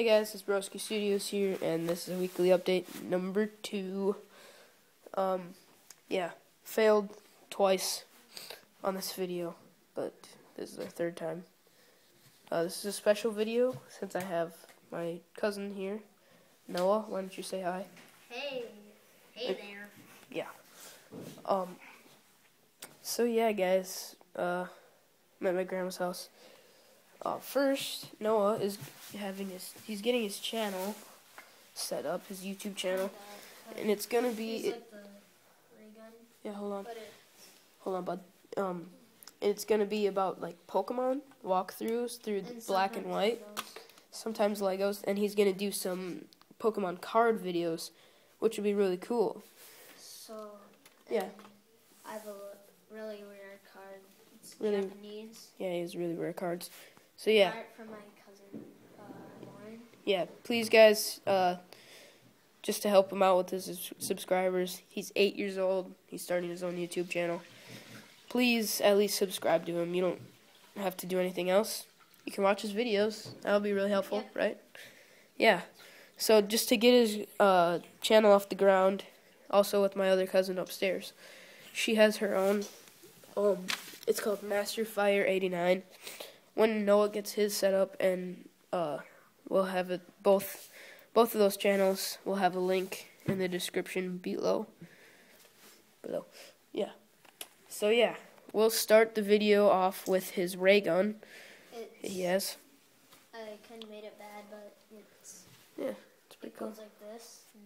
Hey guys, it's Broskey Studios here, and this is a weekly update number two. Um, yeah, failed twice on this video, but this is our third time. Uh, this is a special video since I have my cousin here, Noah. Why don't you say hi? Hey, hey there. Yeah. Um. So yeah, guys. Uh, I'm at my grandma's house. Uh, first, Noah is having his, he's getting his channel set up, his YouTube channel, and it's gonna be, it, like the ray gun, yeah, hold on, hold on, bud. Um, it's gonna be about like Pokemon walkthroughs through and black and white, Legos. sometimes Legos, and he's gonna do some Pokemon card videos, which would be really cool. So, Yeah. I have a really rare card. It's Really- Japanese. Yeah, he has really rare cards. So yeah. Got it from my cousin, uh, yeah, please, guys, uh, just to help him out with his subscribers. He's eight years old. He's starting his own YouTube channel. Please, at least subscribe to him. You don't have to do anything else. You can watch his videos. That'll be really helpful, Yep. right? Yeah. So just to get his uh, channel off the ground, also with my other cousin upstairs, she has her own. Um, it's called Master Fire eighty nine. When Noah gets his set up and uh, we'll have it both both of those channels will have a link in the description below below yeah so yeah we'll start the video off with his ray gun It's, he has I kind of made it bad, but it's, yeah it's pretty it cool goes like this. And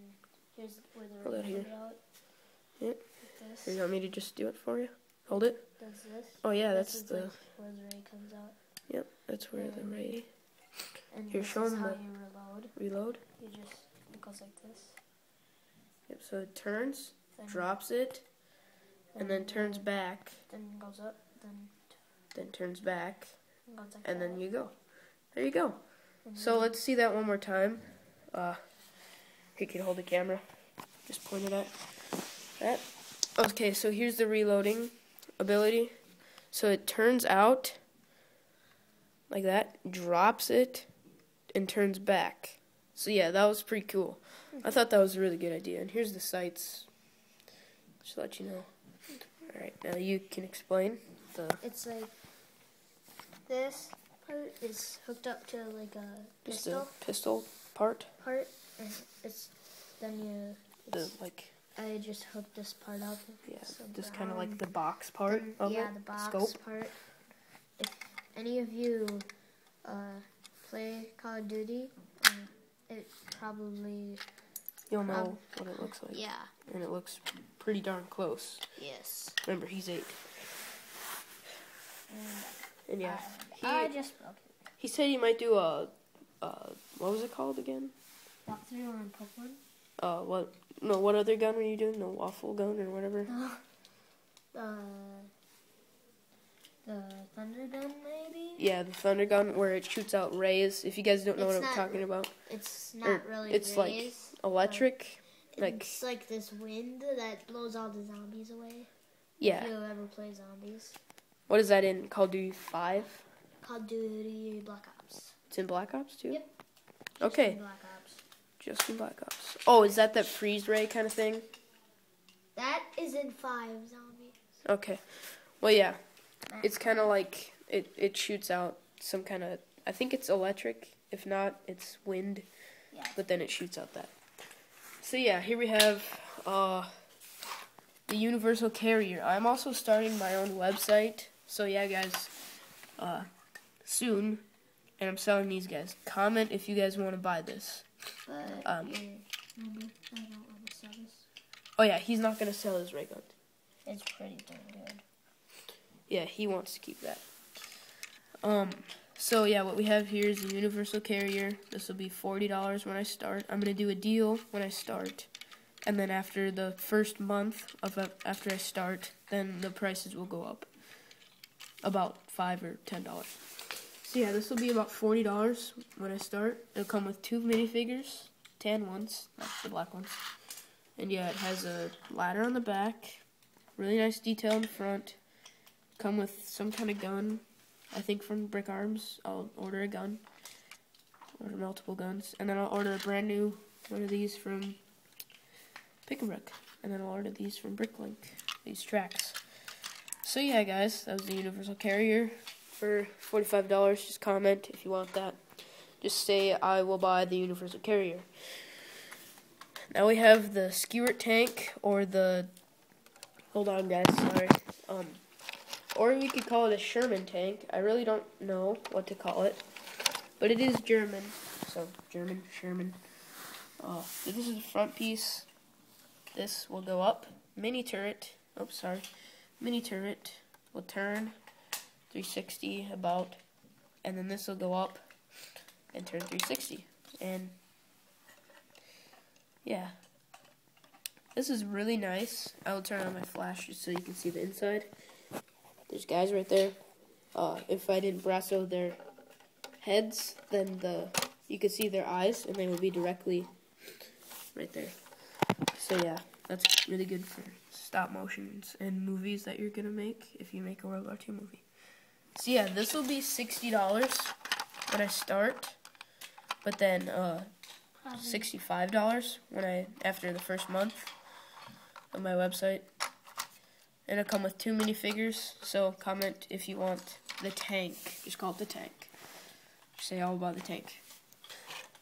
here's where the Hold ray here. comes out. Yep. Like you want me to just do it for you hold it Does this. oh yeah this that's the like where the ray comes out. Yep that's where the ray And Here, this show is 'em how the- you reload. reload You just, it goes like this. yep so it turns Then, drops it and then turns back Then goes up, then then turns back goes like and then you go there you go And So let's see that one more time. Uh, he can hold the camera. Just point it at that. Okay, so here's the reloading ability. So it turns out like that, drops it, and turns back. So yeah, that was pretty cool. I thought that was a really good idea. And here's the sights. Just to let you know. All right, now you can explain the It's like this part is hooked up to like a just pistol the pistol part. part, and it's then you. The It's, like I just hooked this part up. Yeah, just kind of like the box part Then- of yeah, it. the box scope. part. If any of you uh, play Call of Duty, um, it probably You'll know Um, what it looks like, yeah and it looks pretty darn close. yes. Remember, he's eight, and yeah, he I just broke he said he might do a, uh, what was it called again? Walk through on Pokemon. Uh, what? No, what other gun were you doing? The waffle gun or whatever? Uh, the thunder gun, maybe. Yeah, the thunder gun where it shoots out rays. If you guys don't know It's what I'm talking about, It's Or not really it's like- electric. Like it's like this wind that blows all the zombies away. yeah, If you ever play zombies. what is that in Call of Duty Five? Call of Duty Black Ops. It's in Black Ops too. Yep. Okay, Black Ops. just in Black Ops. Oh, is that that freeze ray kind of thing? That is in five zombies. Okay. Well, yeah. It's kind of like it, it shoots out some kind of. I think it's electric. If not, it's wind. Yeah. But then it shoots out that. So yeah, here we have uh, the Universal Carrier. I'm also starting my own website. So yeah, guys, uh, soon, and I'm selling these guys. Comment if you guys want to buy this. But Um, yeah, maybe I don't want to sell this. Oh yeah, he's not gonna sell his ray gun. It's pretty darn good. Yeah, he wants to keep that. Um, so yeah, what we have here is a universal carrier. This will be forty dollars when I start. I'm gonna do a deal when I start, and then after the first month of after I start, then the prices will go up about five or ten dollars. So yeah, this will be about forty dollars when I start. It'll come with two minifigures, tan ones, not the black ones, and yeah, it has a ladder on the back, really nice detail in front. Come with some kind of gun. I think from Brick Arms. I'll order a gun. Order multiple guns, and then I'll order a brand new one of these from Pick a Brick, and then I'll order these from Bricklink, these tracks. So yeah, guys, that was the Universal Carrier for forty-five dollars. Just comment if you want that. Just say I will buy the Universal Carrier. Now we have the Skewert tank or the. Hold on, guys. Sorry. Um, or we could call it a Sherman tank. I really don't know what to call it, but it is German. So German Sherman. Uh, this is the front piece. This will go up. Mini turret. Oh, sorry. Mini turret will turn 360 about, and then this will go up and turn 360. And yeah, this is really nice. I will turn on my flash just so you can see the inside. There's guys right there. Uh, if I didn't brasso their heads, then the you could see their eyes, and they would be directly right there. So yeah, that's really good for stop motions and movies that you're gonna make if you make a World War II movie. So yeah, this will be sixty dollars when I start, but then uh, sixty-five dollars when I after the first month on my website. And it'll come with two minifigures, so comment if you want the tank. Just call it the tank. Say all about the tank.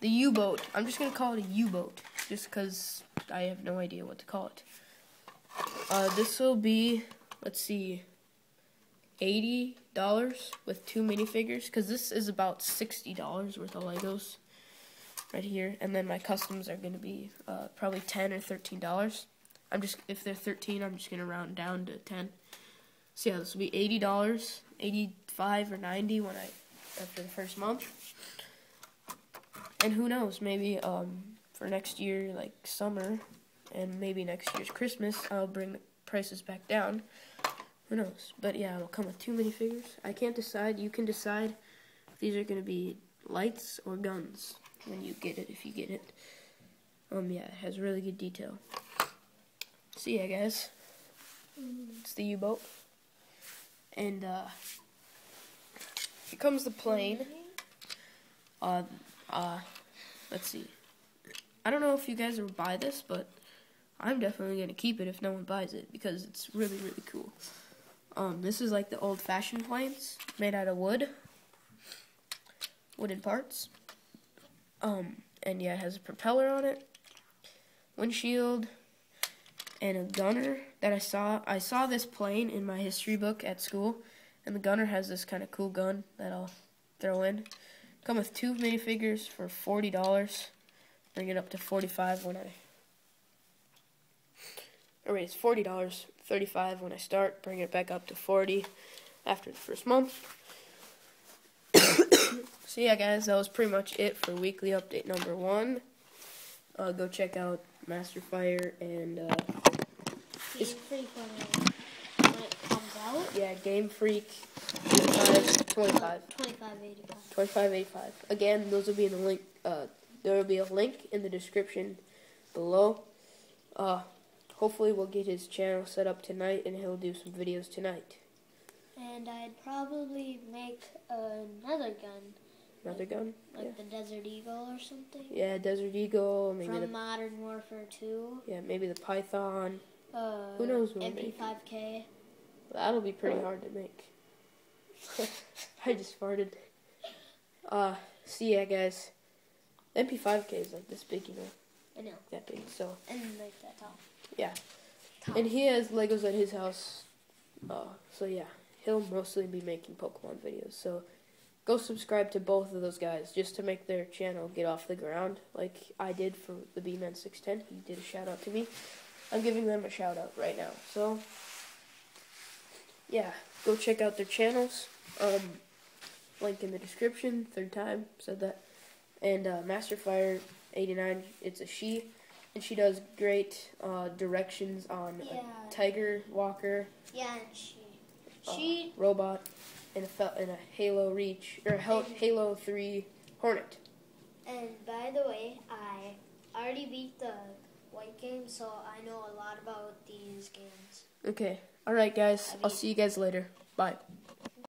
The U-boat. I'm just gonna call it a U-boat, just because I have no idea what to call it. Uh, this will be, let's see, eighty dollars with two minifigures, because this is about sixty dollars worth of Legos right here, and then my customs are gonna be uh, probably ten or thirteen dollars. I'm just if they're 13, I'm just gonna round down to 10. So yeah, this will be eighty dollars, 85 or 90 when I after the first month. And who knows, maybe um, for next year, like summer, and maybe next year's Christmas, I'll bring the prices back down. Who knows? But yeah, it'll come with two minifigures. I can't decide. You can decide if these are gonna be lights or guns when you get it, if you get it. Um, yeah, it has really good detail. So yeah, guys, it's the U-boat, and uh, here comes the plane. Uh, uh, let's see. I don't know if you guys will buy this, but I'm definitely gonna keep it if no one buys it because it's really really cool. Um, this is like the old-fashioned planes made out of wood, wooden parts. Um, and yeah, it has a propeller on it, windshield and a gunner that I saw. I saw this plane in my history book at school, and the gunner has this kind of cool gun that I'll throw in. Come with two minifigures for forty dollars. Bring it up to forty-five when I. Or wait, it's forty dollars, thirty-five when I start. Bring it back up to forty after the first month. so yeah, guys, that was pretty much it for weekly update number one. Uh, go check out Master Fire and uh, Game Freak when it, when it comes out. yeah, Game Freak 85, 25, 2585. 25, 85. Again, those will be in the link. Uh, there will be a link in the description below. Uh, hopefully, we'll get his channel set up tonight, and he'll do some videos tonight. And I'd probably make another gun, Another gun? like Yeah. the Desert Eagle or something. Yeah, Desert Eagle. Maybe From the Modern Warfare 2. yeah, maybe the Python. Uh, Who knows what we'll make. MP5K. That'll be pretty hard to make. I just farted. Uh, see ya, guys. MP5K is like this big, you know, I know. that big. So, And like that top. Yeah. Top. and he has Legos at his house. Uh, so yeah, he'll mostly be making Pokemon videos. So, go subscribe to both of those guys just to make their channel get off the ground, like I did for the B-Man 610. He did a shout out to me. I'm giving them a shout out right now. So, yeah, go check out their channels. Um, link in the description. Third time said that. And uh, Masterfire 89, it's a she, and she does great uh, directions on Yeah. a Tiger Walker Yeah, and she. uh, She. robot and a and a Halo Reach or Hel- Halo 3 Hornet. And by the way, I already beat the white game, so I know a lot about these games. Okay. All right, guys. I I'll see you guys later. Bye.